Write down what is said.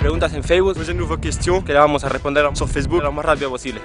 preguntas en Facebook, Posez-nous vos que la vamos a responder sur Facebook. lo más rápido posible.